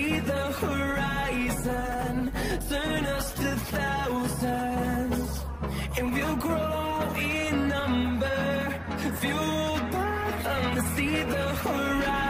See the horizon. Turn us to thousands, and we'll grow in number. Fueled by them to see the horizon.